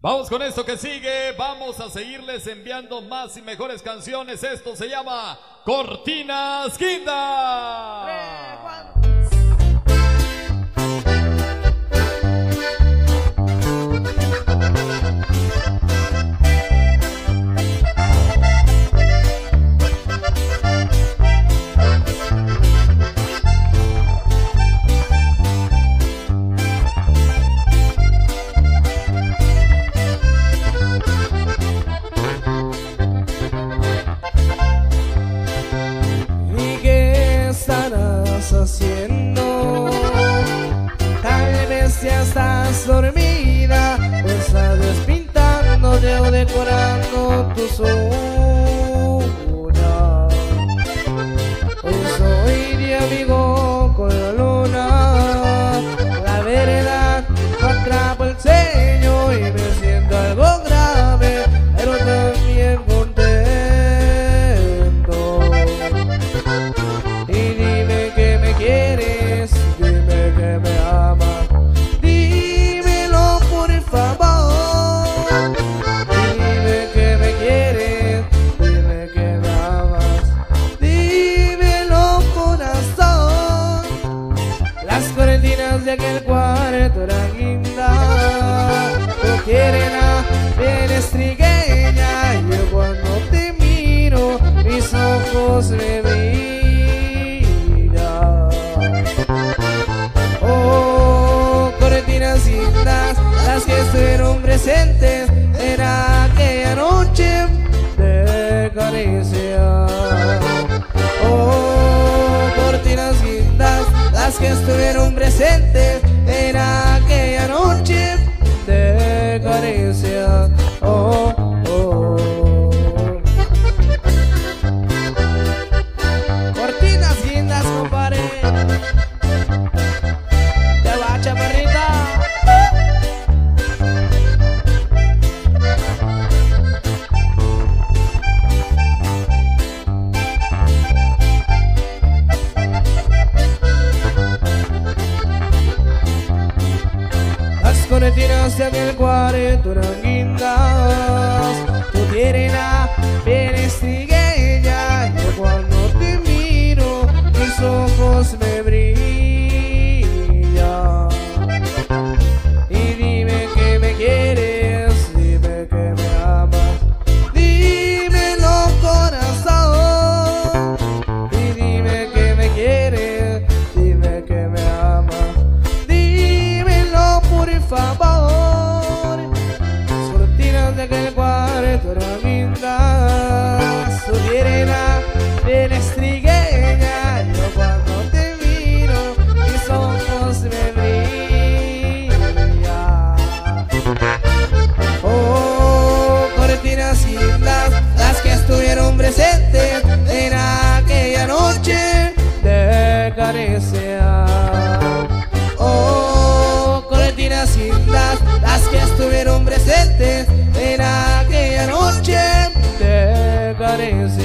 Vamos con esto que sigue, vamos a seguirles enviando más y mejores canciones. Esto se llama Cortinas Guinda. Estás dormida o estás despintándote o decorando tus uñas. Cortinas de aquel cuarto eran lindas, no quieren a eres trigueña, y yo cuando te miro, mis ojos me. Oh, cortinas lindas, las que estuvieron presentes en aquella noche de caricia. Oh, cortinas lindas, las que estuvieron caricia. Oh, oh. Cortinas lindas, compadre. Te va, chaparrita. Las cortinas de aquel cuarto guindas Tú tienes la piel estrigueña Yo cuando te miro Mis ojos me brillan transparência